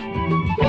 Música